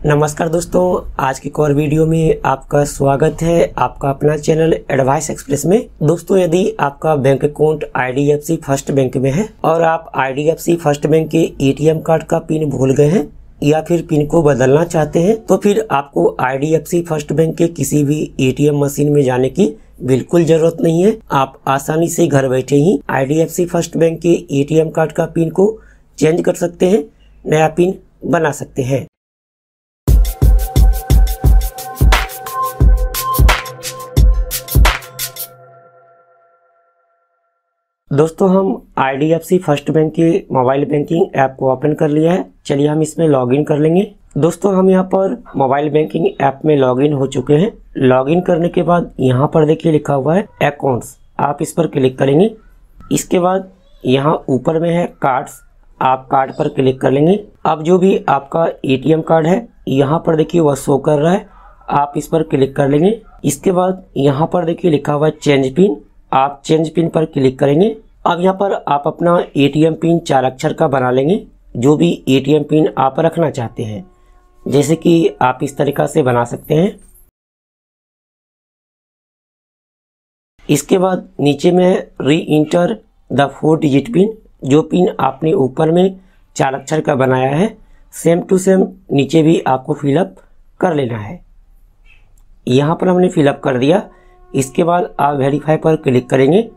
नमस्कार दोस्तों, आज की एक और वीडियो में आपका स्वागत है आपका अपना चैनल एडवाइस एक्सप्रेस में। दोस्तों, यदि आपका bank account IDFC first bank में है और आप आईडीएफसी फ़र्स्ट बैंक के एटीएम कार्ड का पिन भूल गए हैं या फिर पिन को बदलना चाहते हैं तो फिर आपको आईडीएफसी फ़र्स्ट बैंक के किसी भी एटीएम मशीन में जाने की बिल्कुल ज़रूरत नहीं है। आप आसानी से घर बैठे ही आईडीएफसी फ़र्स्ट बैंक के एटीएम कार्ड का पिन को चेंज कर सकते हैं, नया पिन बना सकते हैं। दोस्तों, हम आईडीएफसी फ़र्स्ट बैंक के मोबाइल बैंकिंग ऐप को ओपन कर लिया है। चलिए हम इसमें लॉगिन कर लेंगे। दोस्तों, हम यहाँ पर मोबाइल बैंकिंग ऐप में लॉगिन हो चुके हैं। लॉगिन करने के बाद यहाँ पर देखिए लिखा हुआ है अकाउंट्स आप इस पर क्लिक करेंगे। इसके बाद यहाँ ऊपर में है कार्ड्स आप कार्ड पर क्लिक कर लेंगे। अब जो भी आपका एटीएम कार्ड है, यहाँ पर देखिए वह शो कर रहा है। आप इस पर क्लिक कर लेंगे। इसके बाद यहाँ पर देखिए लिखा हुआ है चेंज पिन आप चेंज पिन पर क्लिक करेंगे। अब यहाँ पर आप अपना एटीएम पिन चार अक्षर का बना लेंगे, जो भी एटीएम पिन आप रखना चाहते हैं। जैसे कि आप इस तरीका से बना सकते हैं। इसके बाद नीचे में re-enter the four digit pin जो पिन आपने ऊपर में चार अक्षर का बनाया है सेम टू सेम नीचे भी आपको फिलअप कर लेना है। यहाँ पर हमने फिलअप कर दिया। इसके बाद आप वेरीफाई पर क्लिक करेंगे।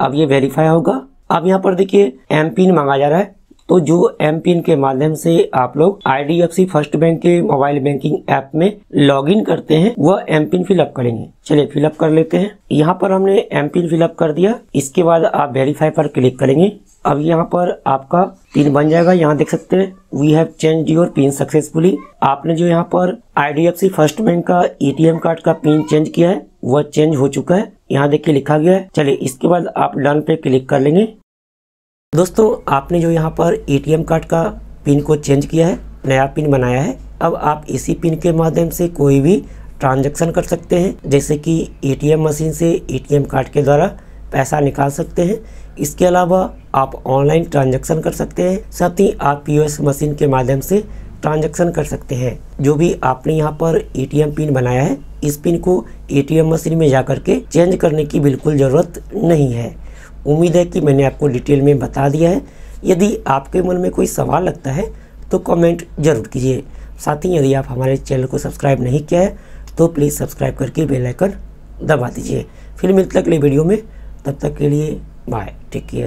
अब ये वेरीफाई होगा। अब यहाँ पर देखिए एम पिन मांगा जा रहा है। तो जो एम पिन के माध्यम से आप लोग आईडीएफसी फ़र्स्ट बैंक के मोबाइल बैंकिंग ऐप में लॉगिन करते हैं, वह एम पिन फिलअप करेंगे। चलिए फिलअप कर लेते हैं। यहाँ पर हमने एम पिन फिलअप कर दिया। इसके बाद आप वेरीफाई पर क्लिक करेंगे। अब यहाँ पर आपका पिन बन जाएगा। यहाँ देख सकते हैं we have change your pin successfully आपने जो यहाँ पर आईडीएफसी फ़र्स्ट बैंक का एटीएम कार्ड का पिन चेंज किया है, वह चेंज हो चुका है। यहाँ देखिए लिखा गया है। चलिए, इसके बाद आप डन पे क्लिक कर लेंगे। दोस्तों, आपने जो यहाँ पर एटीएम कार्ड का पिन को चेंज किया है, नया पिन बनाया है, अब आप इसी पिन के माध्यम से कोई भी ट्रांजैक्शन कर सकते हैं, जैसे कि एटीएम मशीन से एटीएम कार्ड के द्वारा पैसा निकाल सकते हैं। इसके अलावा आप ऑनलाइन ट्रांजैक्शन कर सकते हैं, साथ ही आप पीओएस मशीन के माध्यम से ट्रांजैक्शन कर सकते हैं। जो भी आपने यहाँ पर एटीएम पिन बनाया है, इस पिन को एटीएम मशीन में जाकर के चेंज करने की बिल्कुल ज़रूरत नहीं है। उम्मीद है कि मैंने आपको डिटेल में बता दिया है। यदि आपके मन में कोई सवाल लगता है तो कमेंट ज़रूर कीजिए। साथ ही यदि आप हमारे चैनल को सब्सक्राइब नहीं किया है तो प्लीज़ सब्सक्राइब करके बेल आइकन दबा दीजिए। फिर मिलते अगले वीडियो में। तब तक के लिए बाय। Take care.